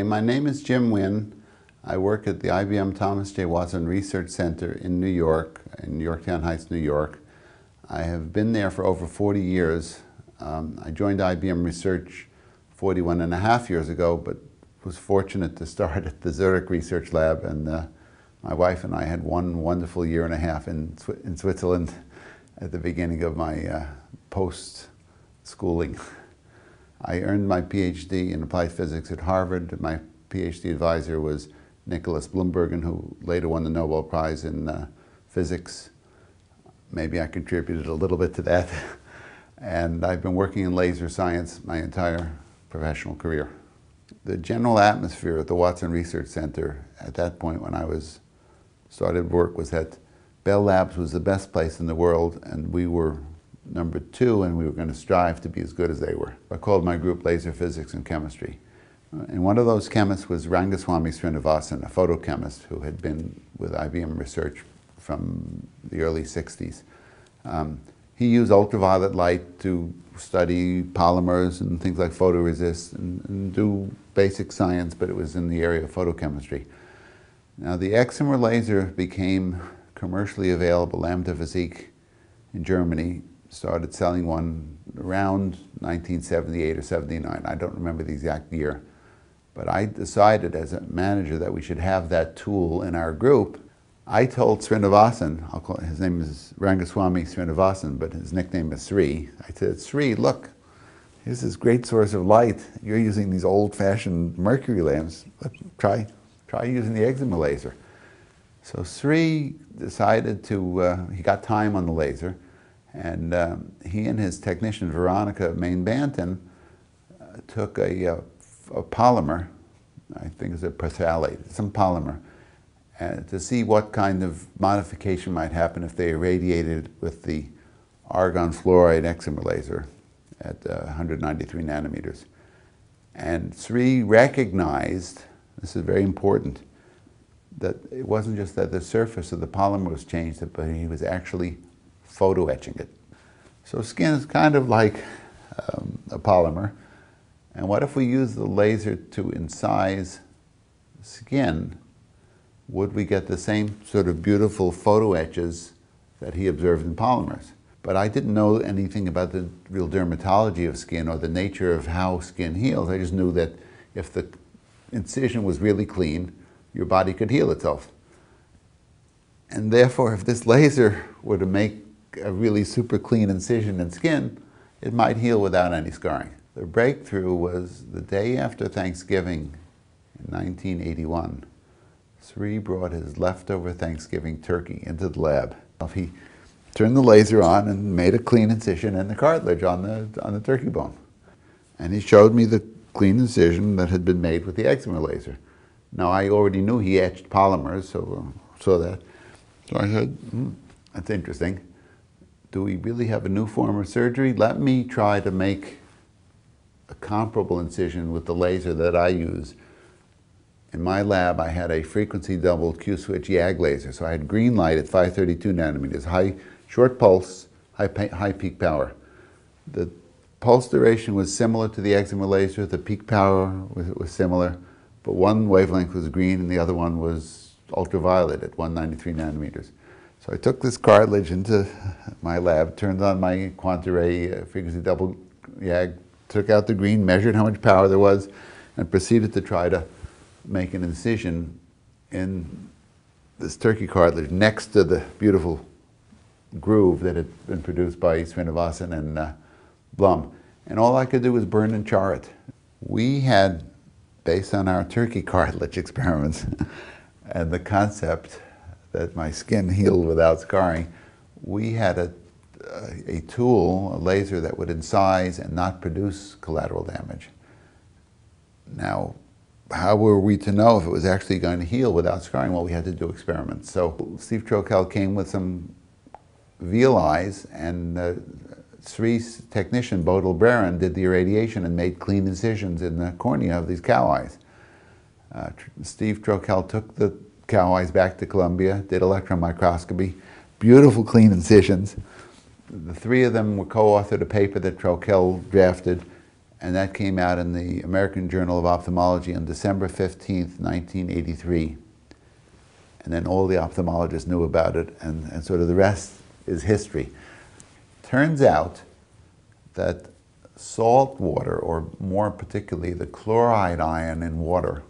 My name is Jim Wynne. I work at the IBM Thomas J. Watson Research Center in New York, in Yorktown Heights, New York. I have been there for over 40 years. Um, I joined IBM Research 41 and a half years ago, but was fortunate to start at the Zurich Research Lab, and uh, my wife and I had one wonderful year and a half in, in Switzerland at the beginning of my uh, post-schooling. I earned my PhD in applied physics at Harvard. My PhD advisor was Nicholas Bloembergen, who later won the Nobel Prize in uh, physics. Maybe I contributed a little bit to that. and I've been working in laser science my entire professional career. The general atmosphere at the Watson Research Center at that point when I was started work was that Bell Labs was the best place in the world and we were number two, and we were going to strive to be as good as they were. I called my group Laser Physics and Chemistry. And one of those chemists was Rangaswamy Srinivasan, a photochemist who had been with IBM Research from the early 60s. Um, he used ultraviolet light to study polymers and things like photoresist and, and, do basic science, but it was in the area of photochemistry. Now the excimer laser became commercially available, Lambda Physik, in Germany started selling one around 1978 or 79. I don't remember the exact year. But I decided as a manager that we should have that tool in our group. I told Srinivasan, I'll call, his name is Rangaswamy Srinivasan, but his nickname is Sri. I said, Sri, look, here's this great source of light. You're using these old-fashioned mercury lamps. Try, try using the excimer laser. So Sri decided to, uh, he got time on the laser, and um, he and his technician, Veronica Mayne-Banton, uh, took a, a, uh, a, polymer, I think it's a phthalate, some polymer, uh, to see what kind of modification might happen if they irradiated with the argon fluoride excimer laser at uh, 193 nanometers. And Sri recognized, this is very important, that it wasn't just that the surface of the polymer was changed, but he was actually photo etching it. So skin is kind of like um, a polymer. And what if we use the laser to incise skin? Would we get the same sort of beautiful photo etches that he observed in polymers? But I didn't know anything about the real dermatology of skin or the nature of how skin heals. I just knew that if the incision was really clean, your body could heal itself. And therefore, if this laser were to make a really super clean incision in skin, it might heal without any scarring. The breakthrough was the day after Thanksgiving in 1981. Sri brought his leftover Thanksgiving turkey into the lab. He turned the laser on and made a clean incision in the cartilage on the, on the turkey bone. And he showed me the clean incision that had been made with the excimer laser. Now I already knew he etched polymers, so so that. So I said, hmm, that's interesting do we really have a new form of surgery? Let me try to make a comparable incision with the laser that I use. In my lab, I had a frequency doubled Q-switch YAG laser. So I had green light at 532 nanometers, high, short pulse, high, high peak power. The pulse duration was similar to the excimer laser. The peak power was, was similar, but one wavelength was green and the other one was ultraviolet at 193 nanometers. So I took this cartilage into my lab, turned on my Quanta-Ray uh, frequency double YAG, took out the green, measured how much power there was, and proceeded to try to make an incision in this turkey cartilage next to the beautiful groove that had been produced by Srinivasan and uh, Blum. And all I could do was burn and char it. We had, based on our turkey cartilage experiments and the concept that my skin healed without scarring, we had a, a, tool, a laser that would incise and not produce collateral damage. Now, how were we to know if it was actually going to heal without scarring? Well, we had to do experiments. So Steve Trokel came with some veal eyes and uh, Sri's technician, Bodil Braren, did the irradiation and made clean incisions in the cornea of these cow eyes. Uh, Steve Trokel took the cow eyes back to Columbia, did electron microscopy, beautiful clean incisions. The three of them were co-authored a paper that Trokel drafted, and that came out in the American Journal of Ophthalmology on December 15th, 1983. And then all the ophthalmologists knew about it, and, and sort of the rest is history. Turns out that salt water, or more particularly the chloride ion in water,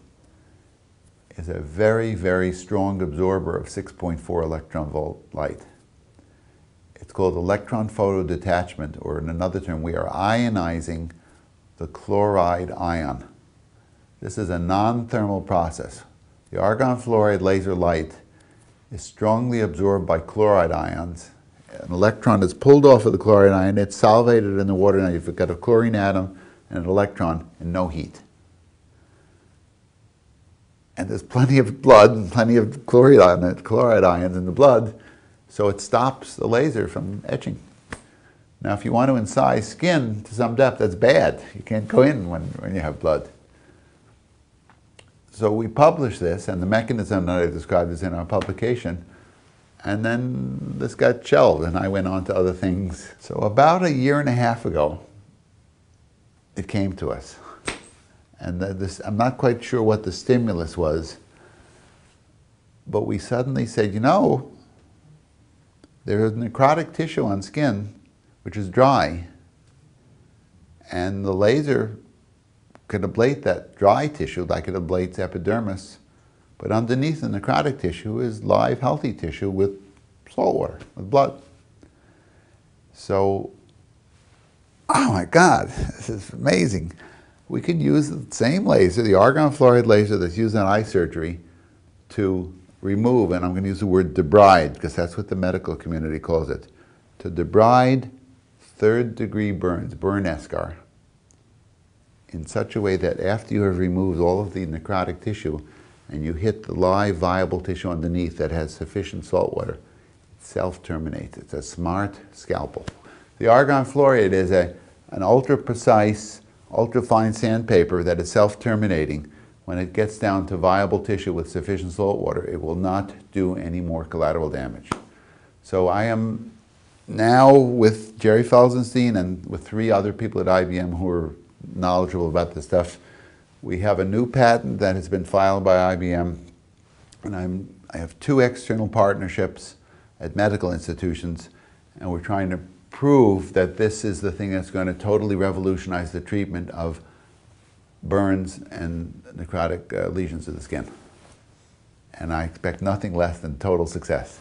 is a very, very strong absorber of 6.4 electron volt light. It's called electron photo detachment, or in another term, we are ionizing the chloride ion. This is a non-thermal process. The argon fluoride laser light is strongly absorbed by chloride ions. An electron is pulled off of the chloride ion, it's solvated in the water. Now you've got a chlorine atom and an electron and no heat. And there's plenty of blood and plenty of chloride, chloride ions in the blood, so it stops the laser from etching. Now, if you want to incise skin to some depth, that's bad. You can't go in when, when you have blood. So we published this, and the mechanism that I described is in our publication. And then this got shelved, and I went on to other things. So about a year and a half ago, it came to us. And this, I'm not quite sure what the stimulus was, but we suddenly said, you know, there is necrotic tissue on skin which is dry, and the laser could ablate that dry tissue like it ablates epidermis, but underneath the necrotic tissue is live, healthy tissue with salt water, with blood. So, oh my God, this is amazing. We could use the same laser, the argon fluoride laser that's used in eye surgery, to remove, and I'm going to use the word debride because that's what the medical community calls it, to debride third degree burns, burn eschar, in such a way that after you have removed all of the necrotic tissue and you hit the live viable tissue underneath that has sufficient salt water, it self-terminates. It's a smart scalpel. The argon fluoride is a, an ultra-precise, ultra-fine sandpaper that is self-terminating. When it gets down to viable tissue with sufficient salt water, it will not do any more collateral damage. So I am now with Jerry Felsenstein and with three other people at IBM who are knowledgeable about this stuff, we have a new patent that has been filed by IBM, and I'm, I have two external partnerships at medical institutions, and we're trying to prove that this is the thing that's going to totally revolutionize the treatment of burns and necrotic uh, lesions of the skin. And I expect nothing less than total success.